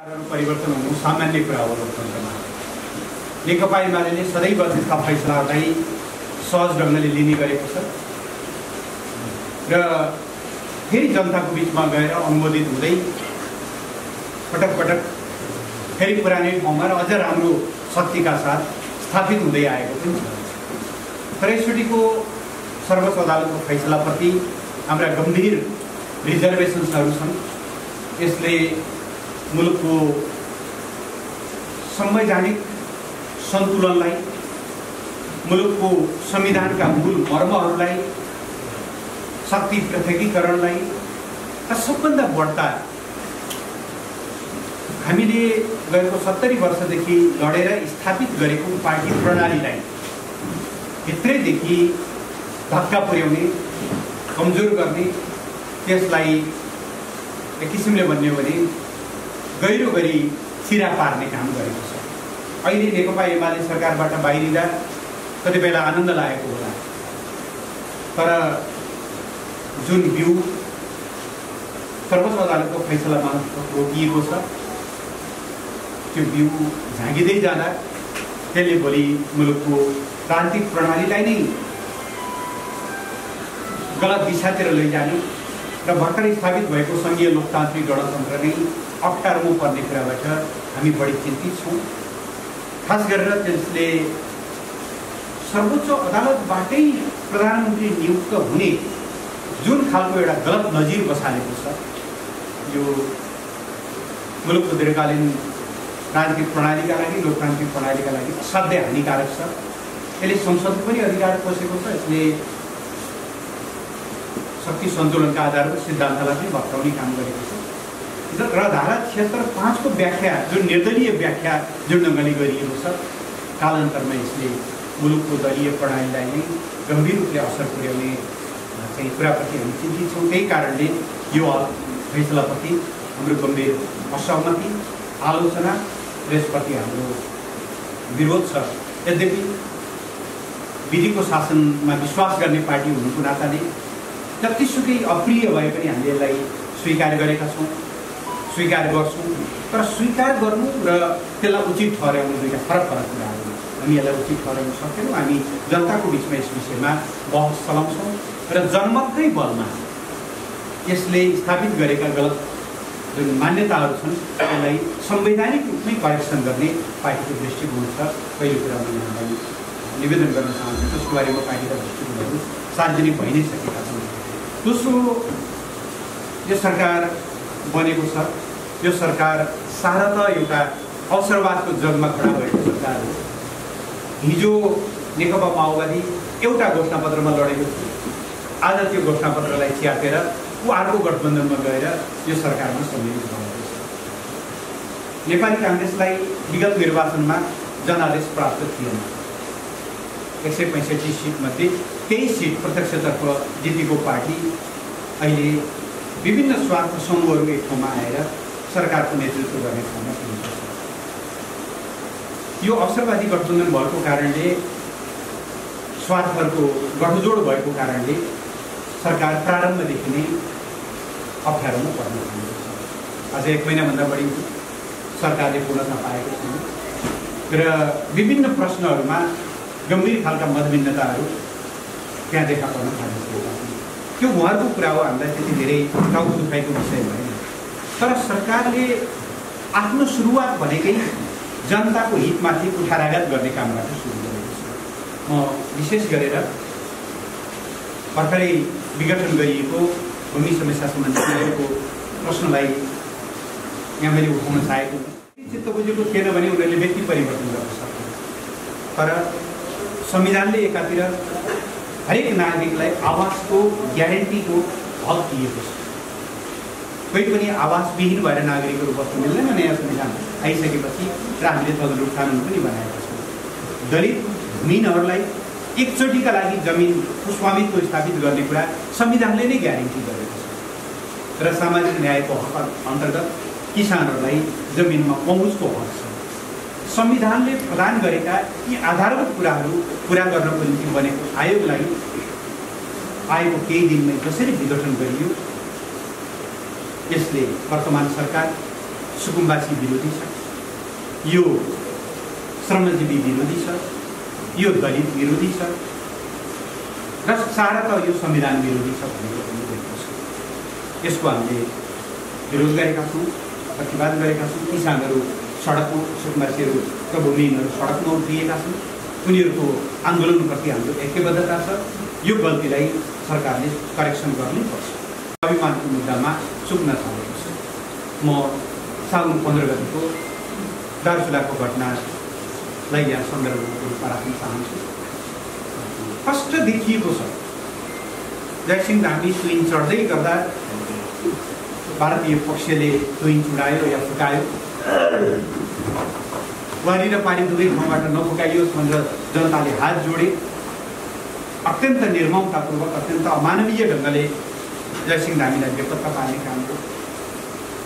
परिवर्तन हुनु सामान्य कुरा हो लोकतन्त्रमा। नेकपा एमाले सदैव त्यस्ता फैसलालाई सहज ढङ्गले लिने गरेको छ। र फेरि जनताको बिचमा गएर अनुमोदित हुँदै पटक पटक फेरि पुरानै ठाउँमा र अझ राम्रो शक्तिका साथ स्थापित हुँदै आएको छ तर यसचोटिको सर्वोच्च अदालतको फैसलाप्रति हाम्रा गम्भीर रिजर्भेसन्सहरू छन्। यसले मुलुकको संवैधानिक सन्तुलनलाई मुलुकको संविधानका मूल मर्महरूलाई शक्ति पृथकीकरणलाई र सबभन्दा बढ्ता हामीले गएको सत्तरी वर्षदेखि लडेर स्थापित गरेको पार्टी प्रणालीलाई भित्रैदेखि धक्का पुर्याउने कमजोर गर्ने त्यसलाई एक किसिमले भन्यो भने गहिरो गरी सिरा पार्ने काम गरेको छ। अहिले नेकपा एमाले सरकारबाट बाहिरिँदा कति बेला आनन्द लागेको होला। तर जुन बिउ सर्वोच्च अदालतको फैसलामा रोकिएको छ त्यो बिउ झाँगिँदै जाँदा त्यसले भोलि मुलुकको तान्त्रिक प्रणालीलाई नै गलत दिशातिर लैजाने र भर्खरै स्थापित भएको सङ्घीय लोकतान्त्रिक गणतन्त्र नै अप्ठ्यारोमा पर्ने कुराबाट हामी बढी चिन्तित छौँ। खास गरेर त्यसले सर्वोच्च अदालतबाटै प्रधानमन्त्री नियुक्त हुने जुन खालको एउटा गलत नजिर बसालेको छ यो मुलुकको दीर्घकालीन राजनीतिक प्रणालीका लागि लोकतान्त्रिक प्रणालीका लागि असाध्य हानिकारक छ। यसले संसदको पनि अधिकार पसेको छ यसले शक्ति सन्तुलनका आधारको सिद्धान्तलाई पनि भत्काउने काम गरेको छ। र धारा छिहत्तर पाँचको व्याख्या जुन निर्दलीय व्याख्या जुन ढङ्गले गरिएको छ कालान्तरमा यसले मुलुकको दलीय प्रणालीलाई नै गम्भीर रूपले असर पुर्याउने चाहिँ कुराप्रति हामी चिन्तित छौँ त्यही कारणले यो फैसलाप्रति हाम्रो गम्भीर असहमति आलोचना र यसप्रति हाम्रो विरोध छ यद्यपि विधिको शासनमा विश्वास गर्ने पार्टी हुनुको नाताले जतिसुकै अप्रिय भए पनि हामीले यसलाई स्वीकार गरेका छौँ। स्वीकार गर्छौँ। तर स्वीकार गर्नु र त्यसलाई उचित ठहराउनु दुईवटा फरक फरक कुराहरू हामी यसलाई उचित ठहराउन सकेनौँ। हामी जनताको बिचमा यस विषयमा बहस चलाउँछौँ र जनमतकै बलमा यसले स्थापित गरेका गलत जुन मान्यताहरू छन् त्यसलाई संवैधानिक रूपमै करेक्सन गर्ने पार्टीको दृष्टिकोण छ। पहिलो कुरा मैले यहाँलाई निवेदन गर्न चाहन्छु त्यसको बारेमा पार्टीका दृष्टिकोणहरू सार्वजनिक भइ नै सकेका छन्। दोस्रो यो सरकार बनेको छ। यो सरकार सारा एउटा अवसरवादको जगमा खडा भएको सरकार हो। हिजो नेकपा माओवादी एउटा घोषणापत्रमा लडेको थियो। आज त्यो घोषणापत्रलाई च्यापेर ऊ अर्को गठबन्धनमा गएर यो सरकारमा सम्मिलित भएको छ। नेपाली काङ्ग्रेसलाई विगत निर्वाचनमा जनादेश प्राप्त थिएन। एक सय पैँसठी सिटमध्ये तेइस सिट प्रत्यक्षतर्फ जितेको पार्टी अहिले विभिन्न स्वार्थ समूहहरू एक ठाउँमा आएर सरकारको नेतृत्व गर्ने ठाउँमा पुगेको छ यो अवसरवादी गठबन्धन भएको कारणले स्वार्थहरूको गठजोड भएको कारणले सरकार प्रारम्भदेखि नै अप्ठ्यारोमा पर्न थालेको छ अझ एक महिनाभन्दा बढी सरकारले पूर्णता पाएको छैन। र विभिन्न प्रश्नहरूमा गम्भीर खालका मतभिन्नताहरू त्यहाँ देखा पर्न थालेको त्यो उहाँहरूको कुरा हो हामीलाई त्यति धेरै टाउको दुखाइको विषय भएन तर सरकारले आफ्नो सुरुवात भनेकै जनताको हितमाथि कुठाराघात गर्ने कामबाट सुरु गरेको छ म विशेष गरेर भर्खरै विघटन गरिएको भूमि समस्या सम्बन्धी प्रश्नलाई यहाँ मैले उठाउन चाहेको चित्त बुझेको थिएन भने उनीहरूले व्यक्ति परिवर्तन गर्न सक्छ तर संविधानले एकातिर हरेक नागरिकलाई आवासको ग्यारेन्टीको हक दिएको छ। कोही पनि आवासविहीन भएर नागरिकहरू बस्नु मिल्दैन नयाँ संविधान आइसकेपछि र हामीले तदनुरूप कानुन पनि बनाएका छौँ। दलित भूमिहीनहरूलाई एकचोटिका लागि जमिनको स्वामित्व स्थापित गर्ने कुरा संविधानले नै ग्यारेन्टी गरेको छ। र सामाजिक न्यायको हक अन्तर्गत किसानहरूलाई जमिनमा पहुँचको हक छ। संविधानले प्रदान गरेका यी आधारभूत कुराहरू पुरा गर्नको निम्ति बनेको आयोगलाई आएको केही दिनमै जसरी विघटन गरियो यसले वर्तमान सरकार सुकुम्बासी विरोधी छ यो श्रमजीवी विरोधी छ यो दलित विरोधी छ र सारा त यो संविधान विरोधी छ भनेर पनि देखिएको छ। यसको हामीले विरोध गरेका छौँ प्रतिवाद गरेका छौँ किसानहरू सडकमा सुकुम्बासीहरू र भूमिहीनहरू सडकमा उठिएका छन्। उनीहरूको आन्दोलनप्रति हाम्रो ऐक्यबद्धता छ। यो गल्तीलाई सरकारले करेक्सन गर्नैपर्छ स्वाभिमानको मुद्दामा चुक्न थालेको छ। म साउन पन्ध्र गतिको दार्चुलाको घटनालाई यहाँ सन्दर्भको रूपमा राख्न चाहन्छु। स्पष्ट देखिएको छ। जयसिंह धामी सुइन चढ्दै गर्दा भारतीय पक्षले सुइन चुडायो या फुकायो। वहाँनिर पानी दुवै ठाउँबाट नफुकाइयोस् भनेर जनताले हात जोडे। अत्यन्त निर्ममतापूर्वक अत्यन्त अमानवीय ढङ्गले जयसिंह धामीलाई बेपत्ता पार्ने काम हो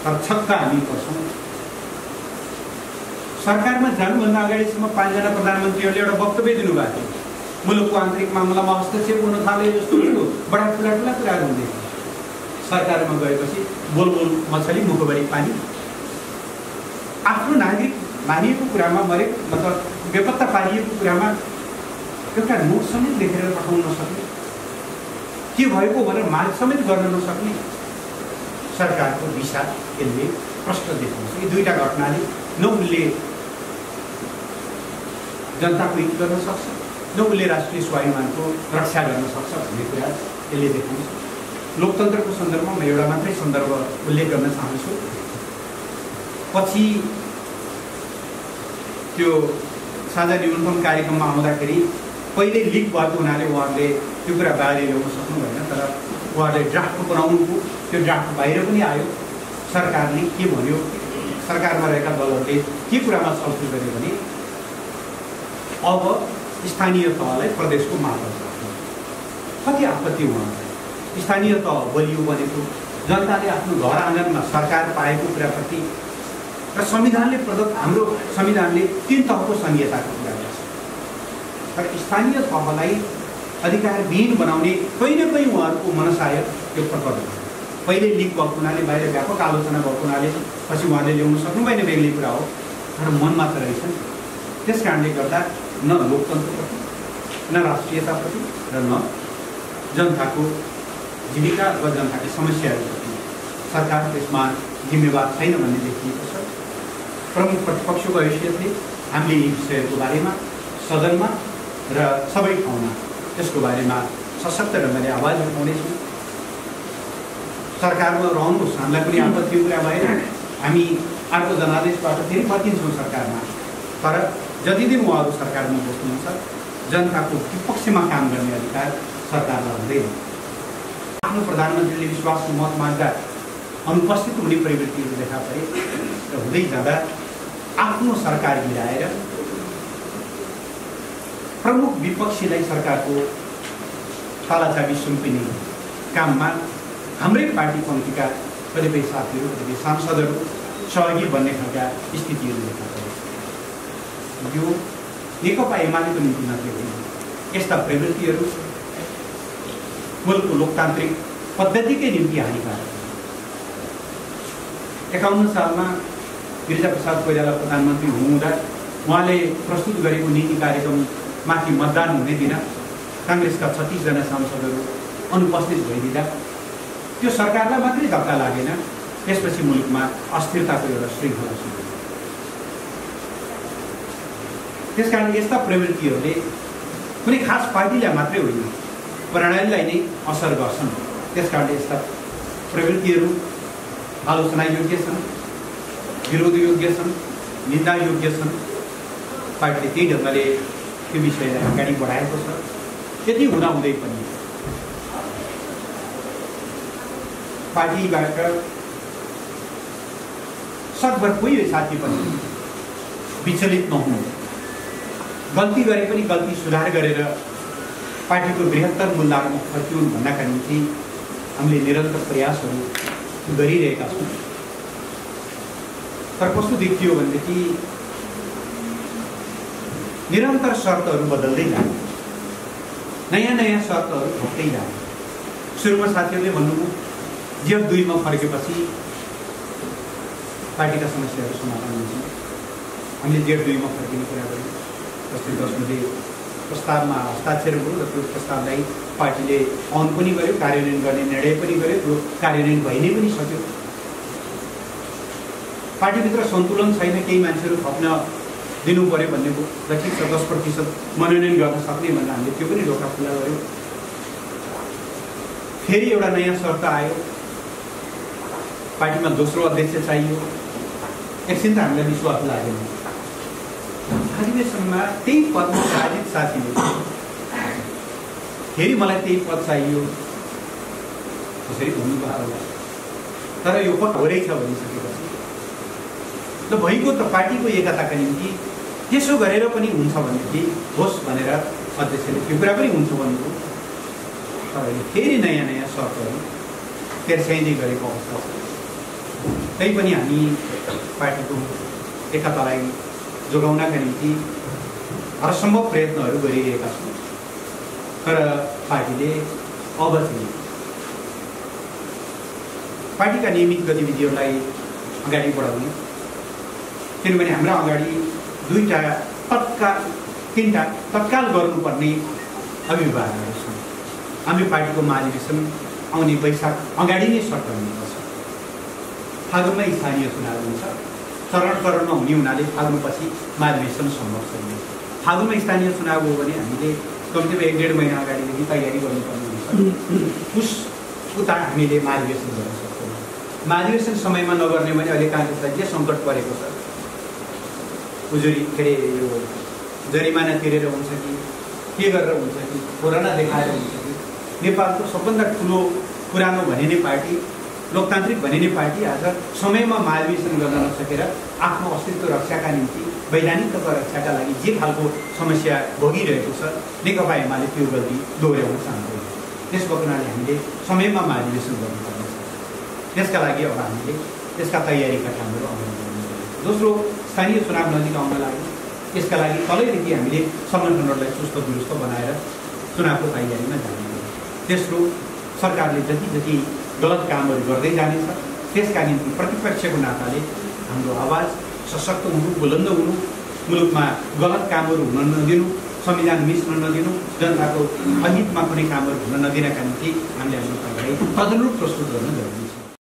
तर छक्क हामी पर्छौँ सरकारमा जानुभन्दा अगाडिसम्म पाँचजना प्रधानमन्त्रीहरूले एउटा वक्तव्य दिनुभएको थियो। मुलुकको आन्तरिक मामलामा हस्तक्षेप हुन थाल्यो जस्तो बडा ठुला ठुला कुराहरू हुँदै। सरकारमा गएपछि बोल बोल मछली मुखभरि पानी। आफ्नो नागरिक मानिएको कुरामा मरे मतलब बेपत्ता पारिएको कुरामा एउटा नोट समेत लेखेर पठाउन नसक्ने के भएको भनेर माग समेत गर्न नसक्ने सरकारको दिशा यसले प्रष्ट देखाउँछ। यी दुईवटा घटनाले न उसले जनताको हित गर्न सक्छ न उसले राष्ट्रिय स्वाभिमानको रक्षा गर्न सक्छ भन्ने कुरा यसले देखाउँछ। लोकतन्त्रको सन्दर्भमा म एउटा मात्रै सन्दर्भ उल्लेख गर्न चाहन्छु। पछि त्यो साझा न्यूनतम कार्यक्रममा आउँदाखेरि पहिले लिक भएको हुनाले उहाँहरूले त्यो कुरा बाहिर ल्याउन सक्नु भएन तर उहाँहरूले ड्राफ्ट बनाउनु त्यो ड्राफ्ट बाहिर पनि आयो। सरकारले के भन्यो? सरकारमा रहेका दलहरूले के कुरामा छलफल गर्यो भने अब स्थानीय तहलाई प्रदेशको मात्र कति आपत्ति उहाँलाई स्थानीय तह बलियो भनेको जनताले आफ्नो घर आँगनमा सरकार पाएको कुराप्रति र संविधानले प्रदत्त हाम्रो संविधानले तिन तहको संहिताको कुरा गर्छ तर स्थानीय तहलाई अधिकारविहीन बनाउने कहीँ न कहीँ उहाँहरूको मनसाय यो प्रकट भयो पहिले लिक भएको हुनाले बाहिर व्यापक आलोचना भएको हुनाले पछि उहाँले ल्याउनु सक्नु भएन बेग्लै कुरा हो तर मन मात्र रहेछन् त्यस कारणले गर्दा न लोकतन्त्रप्रति न राष्ट्रियताप्रति र न जनताको जीविका अथवा जनताको समस्याहरूप्रति सरकार त्यसमा जिम्मेवार छैन भन्ने देखिएको छ। प्रमुख प्रतिपक्षको हैसियतले हामीले यी विषयहरूको बारेमा सदनमा र सबै ठाउँमा त्यसको बारेमा सशक्त ढङ्गले आवाज उठाउनेछौँ। सरकारमा रहनुहोस् हामीलाई पनि आपत्ति कुरा भएन हामी अर्को जनादेशबाट फेरि फर्किन्छौँ सरकारमा। तर जति दिन उहाँहरू सरकारमा बस्नुहुन्छ जनताको विपक्षमा काम गर्ने अधिकार सरकारलाई हुँदैन। आफ्नो प्रधानमन्त्रीले विश्वासको मत माग्दा अनुपस्थित हुने प्रवृत्तिहरू देखा परे र हुँदै जाँदा आफ्नो सरकार गिराएर प्रमुख विपक्षीलाई सरकारको तालाचाबी सुम्पिने काममा हाम्रै पार्टी पङ्क्तिका कतिपय साथीहरू कतिपय सांसदहरू सहयोगी बन्ने खालका स्थितिहरू देखा परे। यो नेकपा एमालेको निम्ति मात्रै होइन। यस्ता प्रवृत्तिहरू मुलुकको लोकतान्त्रिक पद्धतिकै निम्ति हानिकारक। एकाउन्न सालमा गिरिजाप्रसाद कोइराला प्रधानमन्त्री हुनुहुँदा उहाँले प्रस्तुत गरेको नीति कार्यक्रममाथि मतदान हुने दिन काङ्ग्रेसका छत्तिसजना सांसदहरू अनुपस्थित भइदिँदा त्यो सरकारलाई मात्रै धक्का लागेन त्यसपछि मुलुकमा अस्थिरताको एउटा श्रृङ्खला सुरु त्यस कारण यस्ता प्रवृत्तिहरूले कुनै खास पार्टीलाई मात्रै होइन प्रणालीलाई नै असर गर्छन्। त्यस कारणले यस्ता प्रवृत्तिहरू आलोचना योग्य छन्। विरोध योग्य छन् निन्दा योग्य छन् पार्टीले त्यही ढङ्गले त्यो विषयलाई अगाडि बढाएको छ। त्यति हुँदाहुँदै पनि पार्टीबाट सकभर कोही साथी पनि विचलित नहुनु। गल्ती गरे पनि गल्ती सुधार गरेर पार्टीको बृहत्तर मुद्दाहरूमा फर्किउन् भन्नका निम्ति हामीले निरन्तर प्रयासहरू गरिरहेका छौँ। तर कस्तो देखियो भनेदेखि निरन्तर शर्तहरू बदल्दै जाने नयाँ नयाँ शर्तहरू थप्दै जाने सुरुमा साथीहरूले भन्नुभयो जेफ दुईमा फर्केपछि पार्टीका समस्याहरू समाधान हुन्छन् हामीले डेढ दुईमा फर्किने कुरा गऱ्यौँ जस्तै दसमध्ये प्रस्तावमा हस्ताक्षर भयो र त्यो प्रस्तावलाई पार्टीले अन पनि गर्यो कार्यान्वयन गर्ने निर्णय पनि गर्यो त्यो कार्यान्वयन भइ नै पनि सक्यो पार्टीभित्र सन्तुलन छैन केही मान्छेहरू थप्न दिनु पऱ्यो भन्ने र ठिक छ दस प्रतिशत मनोनयन गर्न सक्ने भनेर हामीले त्यो पनि ढोका खुला गऱ्यौँ। फेरि एउटा नयाँ शर्त आयो। पार्टीमा दोस्रो अध्यक्ष चाहियो। एकछिन त हामीलाई विश्वास लागेन। अधिवेशनमा त्यही पदमा राजित साथीले फेरि मलाई त्यही पद चाहियो। त्यसरी भन्नुभयो होला। तर यो पद हो रहेछ भनिसकेपछि र भइगयो त पार्टीको एकताका निम्ति त्यसो गरेर पनि हुन्छ भनेदेखि होस् भनेर अध्यक्षले त्यो कुरा पनि हुन्छ भन्नुभयो तर फेरि नयाँ नयाँ सर्तहरू तेर्स्याइँदै गरेको अवस्था छ। तै पनि हामी पार्टीको एकतालाई जोगाउनका निम्ति हरसम्भव प्रयत्नहरू गरिरहेका छौँ। तर पार्टीले अब चाहिँ पार्टीका नियमित गतिविधिहरूलाई अगाडि बढाउने किनभने हाम्रा अगाडि दुईवटा तत्काल तिनवटा तत्काल गर्नुपर्ने अभिभावकहरू छन्। हामी पार्टीको महाधिवेशन आउने वैशाख अगाडि नै सटाउनुपर्छ फागुनमा स्थानीय चुनाव हुन्छ। चरण चरणमा हुने हुनाले फागुनपछि महाधिवेशन सम्भव छैन। फागुनमा स्थानीय चुनाव हो भने हामीले कम्तीमा एक डेढ महिना अगाडिदेखि तयारी गर्नुपर्ने हुन्छ। उस उता हामीले महाधिवेशन गर्न सक्छौँ महाधिवेशन समयमा नगर्ने भने अहिले काङ्ग्रेसलाई के सङ्कट परेको छ? उजुरी के अरे यो जरिमाना तिरेर हुन्छ कि के गरेर हुन्छ कि कोरोना देखाएर हुन्छ कि। नेपालको सबभन्दा ठुलो पुरानो भनिने पार्टी लोकतान्त्रिक भनिने पार्टी आज समयमा महाधिवेशन गर्न नसकेर आफ्नो अस्तित्व रक्षाका निम्ति वैधानिकताको रक्षाका लागि जे खालको समस्या भोगिरहेको छ नेकपा एमाले त्यो गल्ती दोहोऱ्याउन चाहँदैन त्यसको हुनाले हामीले समयमा महाधिवेशन गर्नुपर्ने छ त्यसका लागि अब हामीले त्यसका तयारीका कामहरू अगाडि बढाउनु दोस्रो स्थानीय चुनाव नजिक आउन लाग्यो यसका लागि तलैदेखि हामीले सङ्गठनहरूलाई चुस्त दुरुस्त बनाएर चुनावको तयारीमा जाने तेस्रो सरकारले जति जति गलत कामहरू गर्दै जानेछ त्यसका निम्ति प्रतिपक्षको नाताले हाम्रो आवाज सशक्त हुनु बुलन्द हुनु मुलुकमा गलत कामहरू हुन नदिनु संविधान मिच्न नदिनु जनताको अहितमा कुनै कामहरू हुन नदिनका निम्ति हामीले हाम्रो तयारी तदनुरूप प्रस्तुत गर्न जरुरी छ।